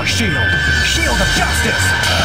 our shield. Shield of justice!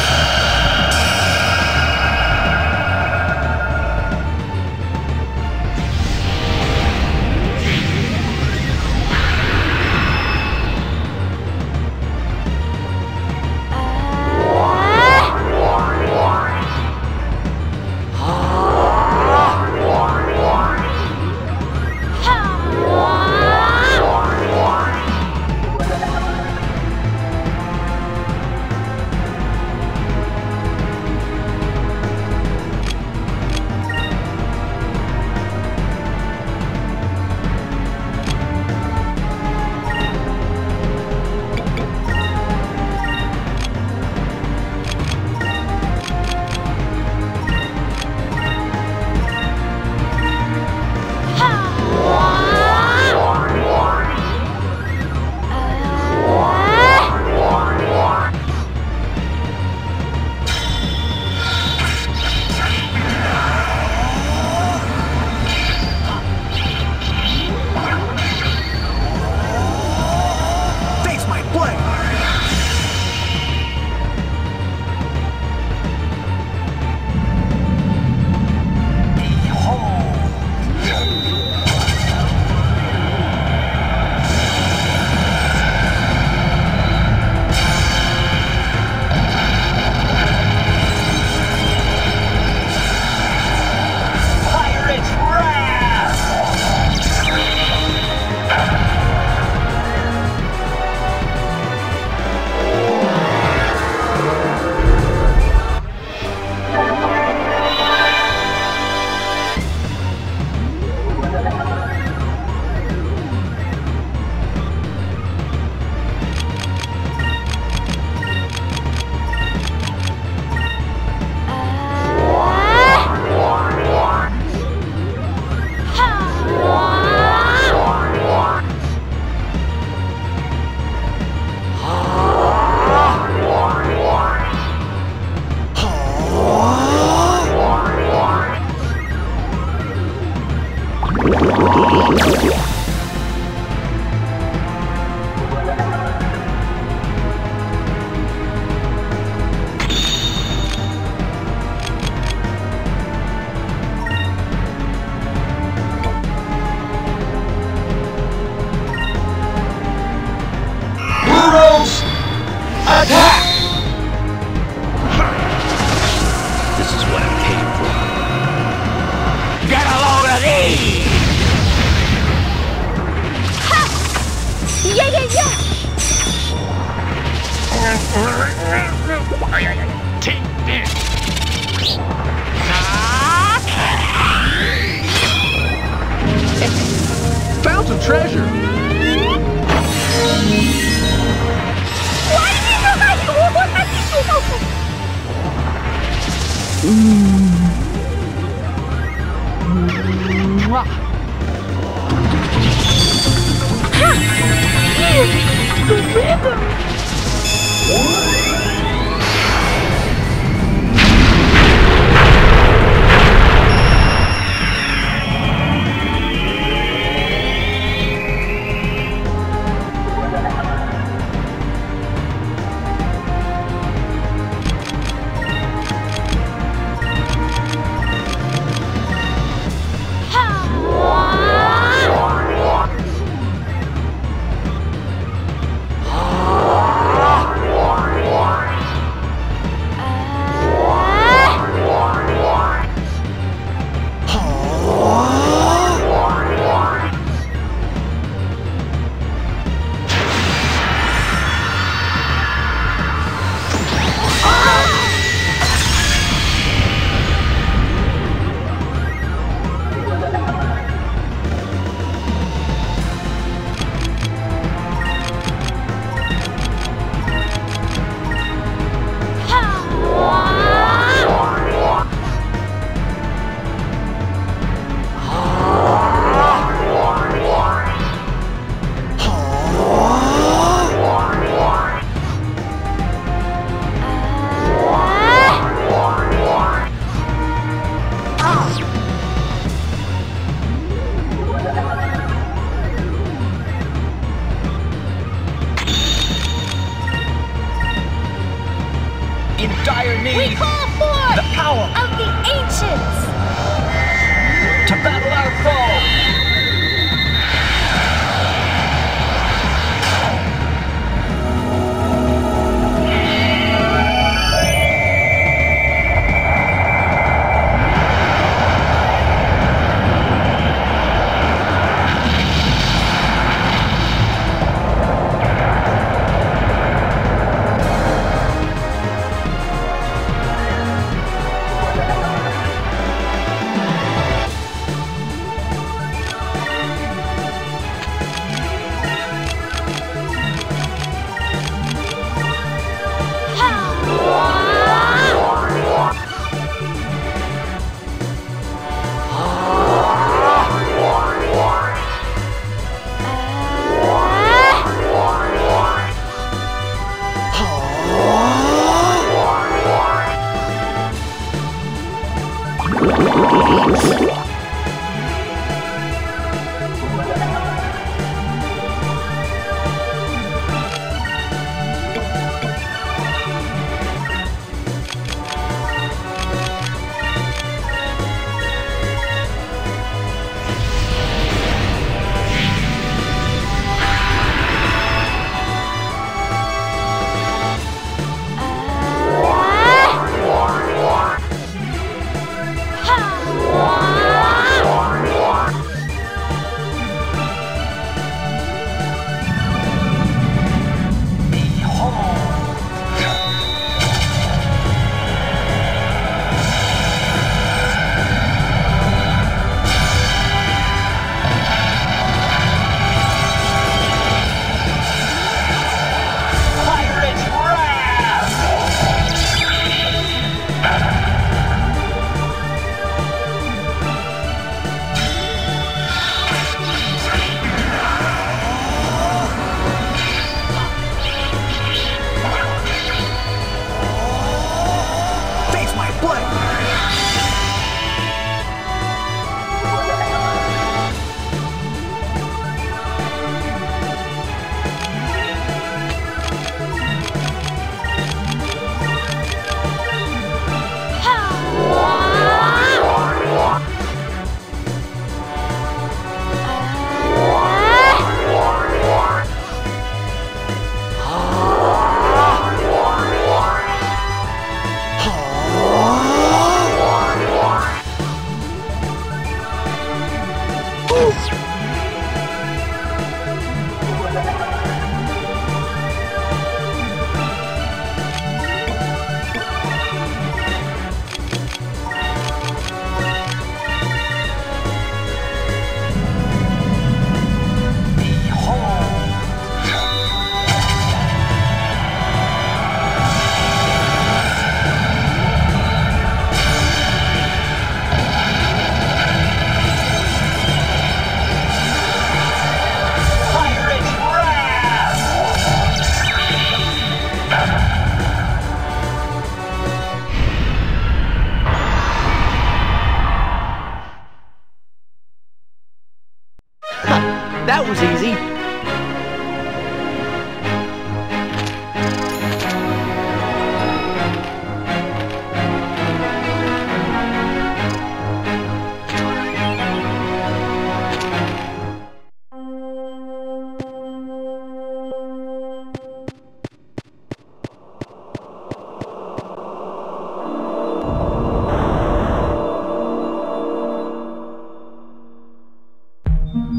Attack!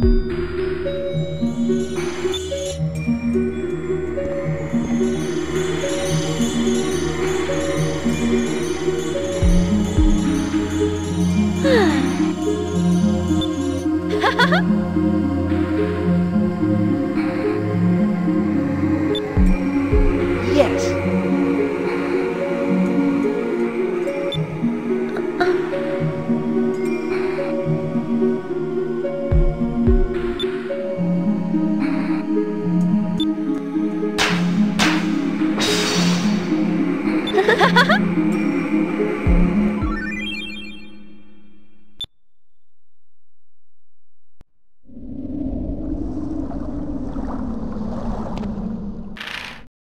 Yes.